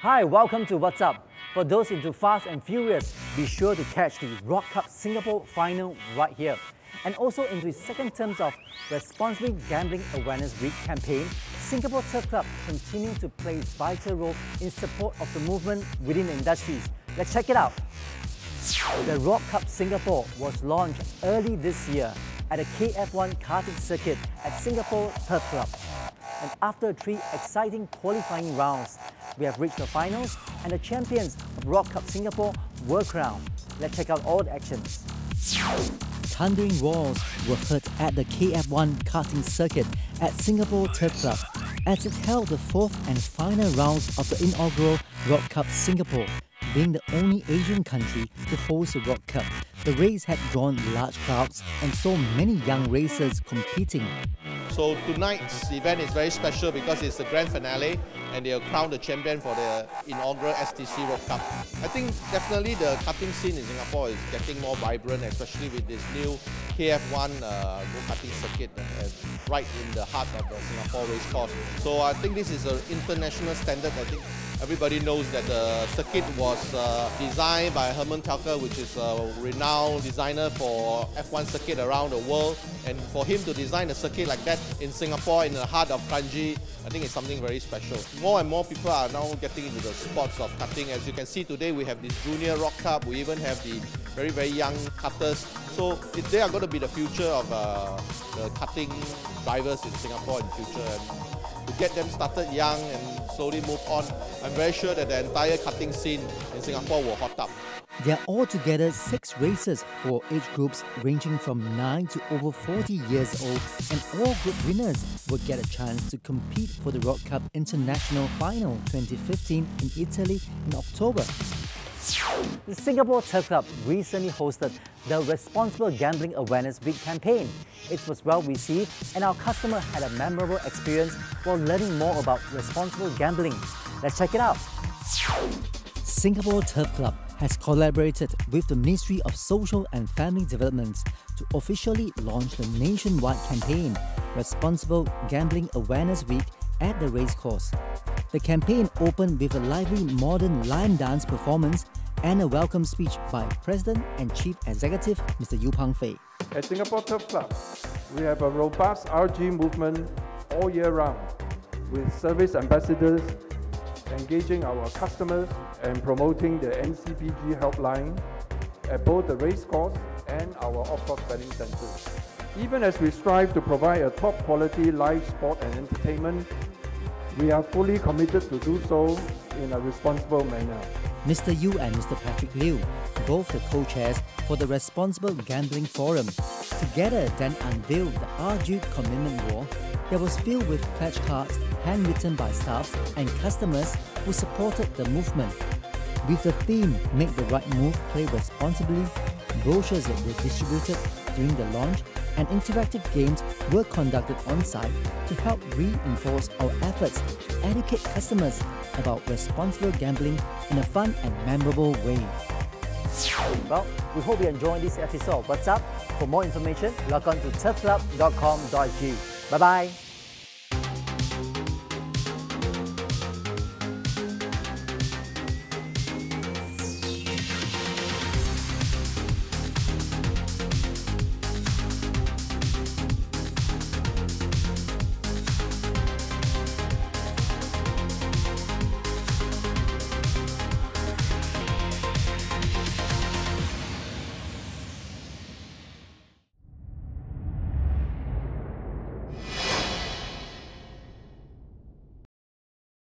Hi, welcome to What's Up. For those into Fast and Furious, be sure to catch the Rok Cup Singapore final right here. And also into its second terms of Responsibly Gambling Awareness Week campaign, Singapore Turf Club continue to play its vital role in support of the movement within the industries. Let's check it out. The Rok Cup Singapore was launched early this year at the KF1 karting circuit at Singapore Turf Club. And after three exciting qualifying rounds, we have reached the finals and the champions of Rok Cup Singapore were crowned. Let's check out all the actions. Thundering walls were heard at the KF1 karting circuit at Singapore Turf Club as it held the fourth and final rounds of the inaugural Rok Cup Singapore. Being the only Asian country to host the Rok Cup, the race had drawn large crowds and saw many young racers competing. So tonight's event is very special because it's the grand finale and they'll crown the champion for the inaugural STC World Cup. I think definitely the karting scene in Singapore is getting more vibrant, especially with this new KF1 uh, go-karting circuit uh, right in the heart of the Singapore race course. So I think this is an international standard. I think everybody knows that the circuit was uh, designed by Hermann Tilke, which is a renowned designer for F1 circuit around the world. And for him to design a circuit like that in Singapore, in the heart of Kranji, I think it's something very special. More and more people are now getting into the sports of karting. As you can see today, we have this Junior Rok Cup. We even have the very, very young karters. So they are going to be the future of uh, the karting drivers in Singapore in the future. And get them started young and slowly move on, I'm very sure that the entire karting scene in Singapore will hot up. There are altogether six races for age groups ranging from 9 to over 40 years old, and all group winners will get a chance to compete for the Rok Cup International Final 2015 in Italy in October. The Singapore Turf Club recently hosted the Responsible Gambling Awareness Week campaign. It was well received and our customer had a memorable experience while learning more about responsible gambling. Let's check it out. Singapore Turf Club has collaborated with the Ministry of Social and Family Development to officially launch the nationwide campaign Responsible Gambling Awareness Week at the racecourse. The campaign opened with a lively modern line dance performance and a welcome speech by President and Chief Executive Mr. Yu Pang Fei. At Singapore Turf Club, we have a robust RG movement all year round with service ambassadors engaging our customers and promoting the NCPG helpline at both the racecourse and our off-course betting centres. Even as we strive to provide a top quality live sport and entertainment, we are fully committed to do so in a responsible manner. Mr. Yu and Mr. Patrick Liu, both the co-chairs for the Responsible Gambling Forum, together then unveiled the RG commitment wall that was filled with pledge cards handwritten by staff and customers who supported the movement. With the theme Make the Right Move, Play Responsibly, brochures were distributed during the launch and interactive games were conducted on site to help reinforce our efforts to educate customers about responsible gambling in a fun and memorable way. Well, we hope you enjoyed this episode. What's up? For more information, log on to turfclub.com.sg. Bye bye.